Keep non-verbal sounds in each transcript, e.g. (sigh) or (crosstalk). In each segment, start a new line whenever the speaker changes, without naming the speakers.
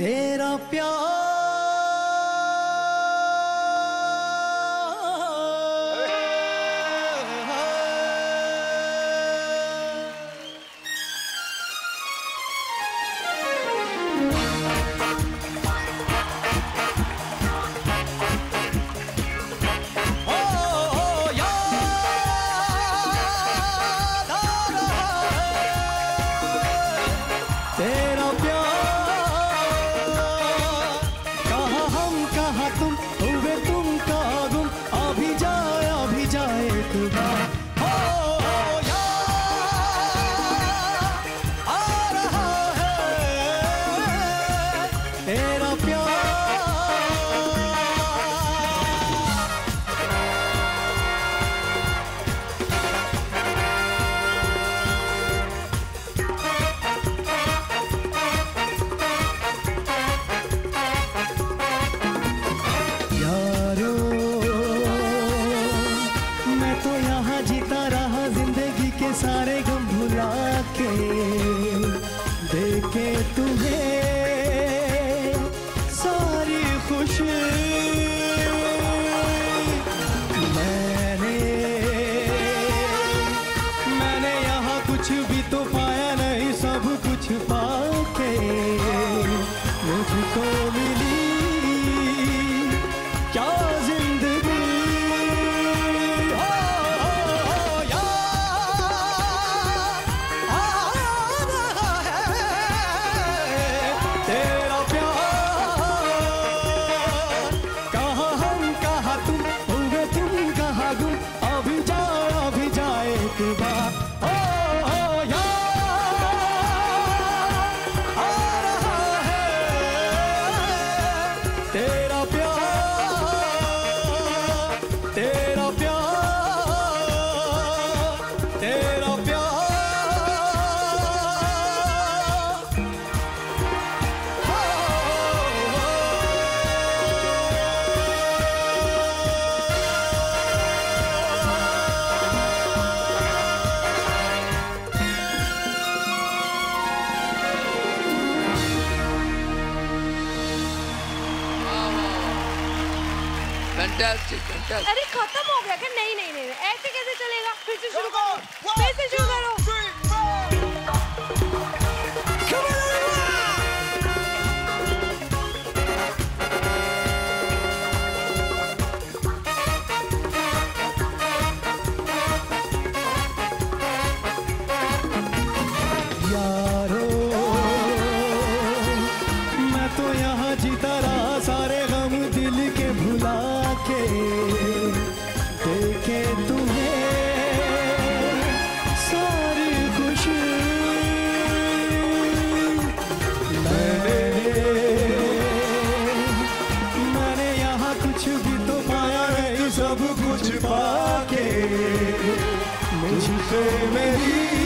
तेरा प्यार
fantastic, fantastic.
अरे खत्म हो गया क्या
कुछ भी तो पाया नहीं सब कुछ पाके। मुझसे मेरी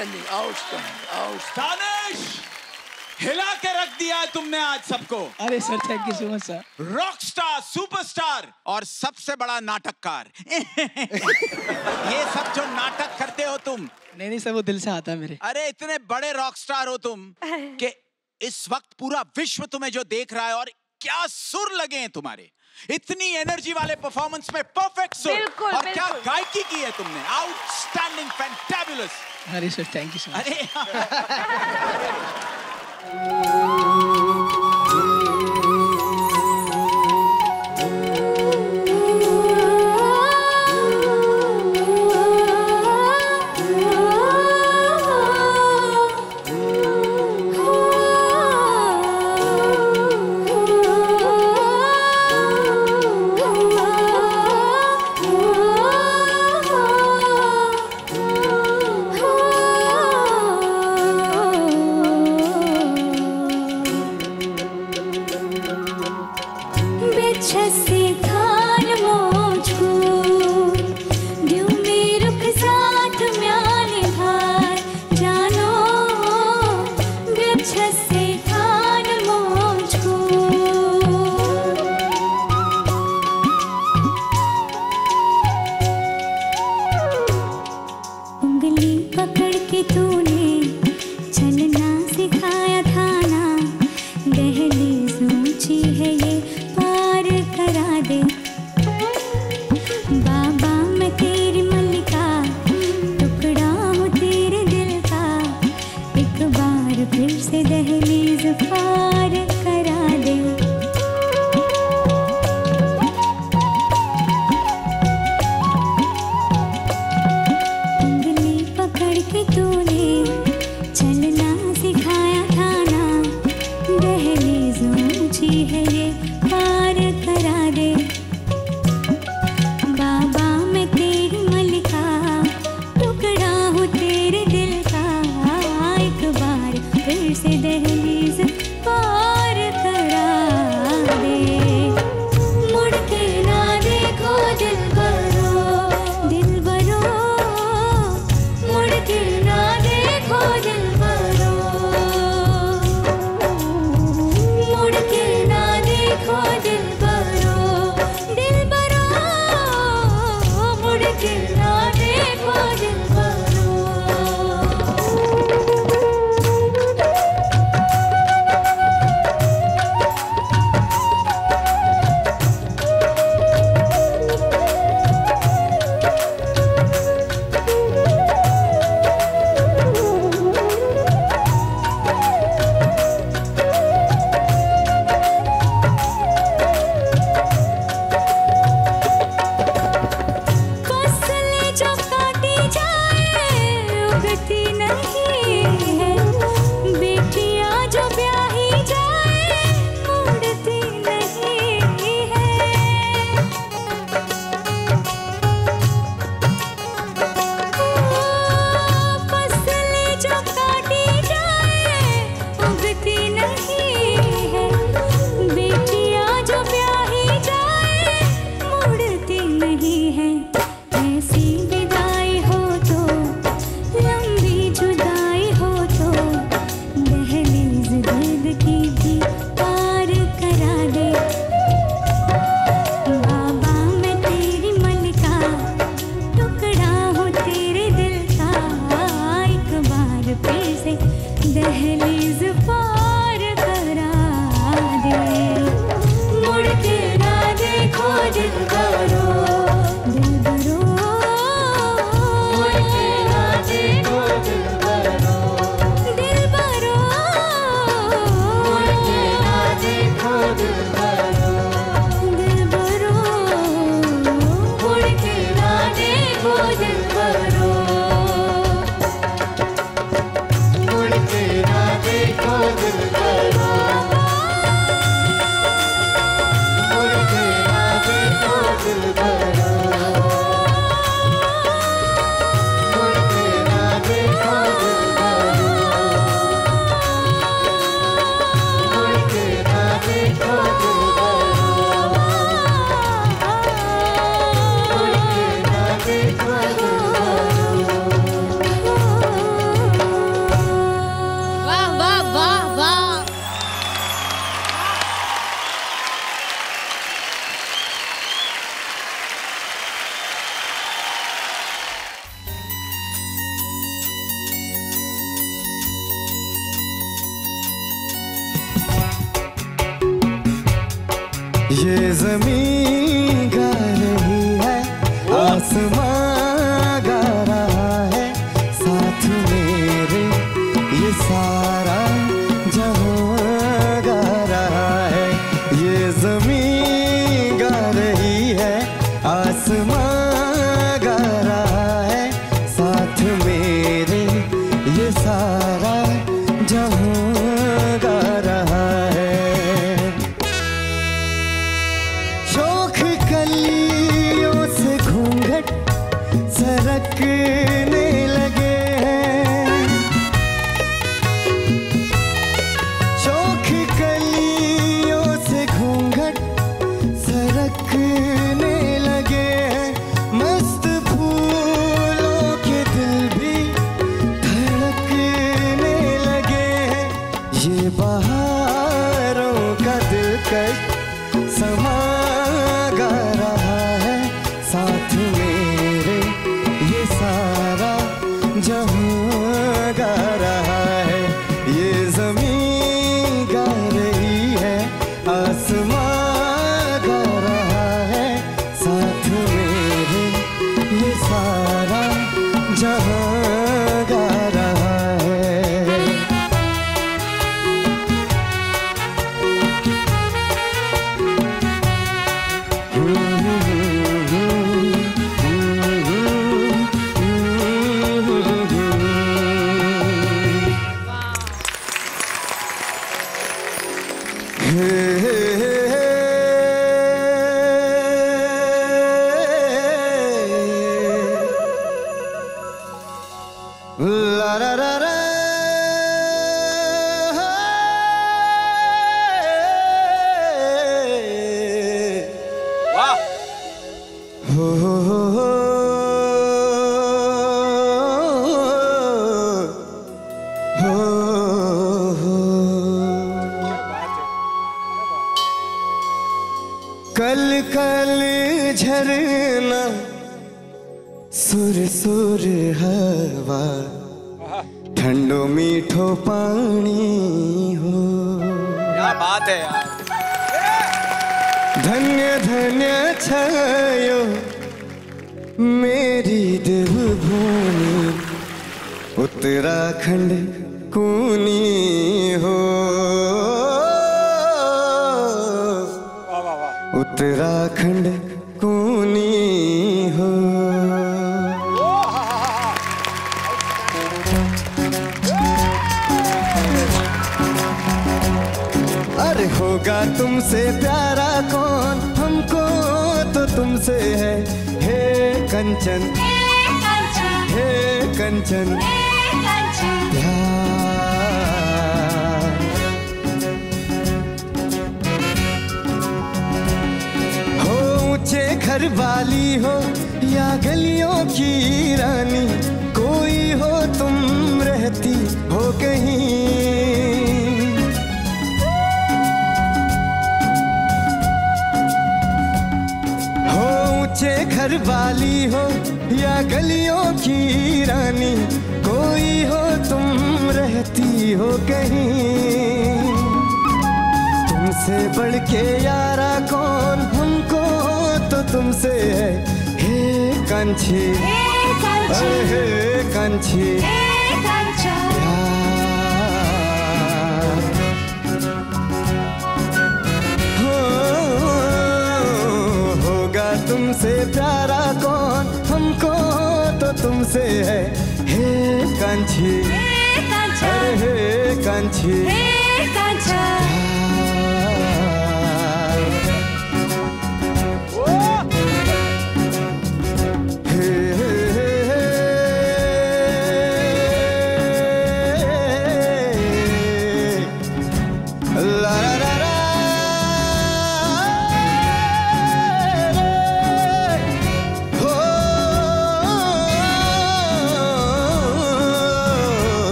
आउटस्टैंडिंग आउटस्टैंडिंग
आउट हिला के रख दिया तुमने आज सबको।
अरे sir thank you so much sir
rock star superstar और सबसे बड़ा नाटककार। (laughs) ये सब जो नाटक करते हो तुम।
नहीं नहीं सर वो दिल से आता है मेरे।
अरे इतने बड़े रॉक स्टार हो तुम (laughs) कि इस वक्त पूरा विश्व तुम्हें जो देख रहा है और क्या सुर लगे हैं तुम्हारे। इतनी एनर्जी वाले परफॉर्मेंस में परफेक्ट सो
बिल्कुल,
और
बिल्कुल.
क्या गायकी की है तुमने? आउटस्टैंडिंग फैंटेबुलस
अरे sir thank you so much
अरे
हाँ। (laughs) give ये ज़मीन का नहीं है
आसमां कल कल झरना सुर सुर हवा ठंडो मीठो पानी हो।
क्या बात है यार।
धन्य धन्य छायो मेरी देवभूमि उत्तराखंड कूनी हो। उत्तराखंड कूनी हो। अरे होगा तुमसे प्यारा कौन? हमको तो तुमसे है। हे कंचन। हे कंचन। प्यार घर वाली हो या गलियों की रानी, कोई हो तुम रहती हो कहीं। हो ऊँचे घर वाली हो या गलियों की रानी, कोई हो तुम रहती हो कहीं। तुमसे बढ़ के यारा कौन तो तुमसे है। हे कांची अरे हे कांची प्यार हो होगा तुमसे प्यारा कौन? हमको तो तुमसे है। हे कांची अरे हे कांची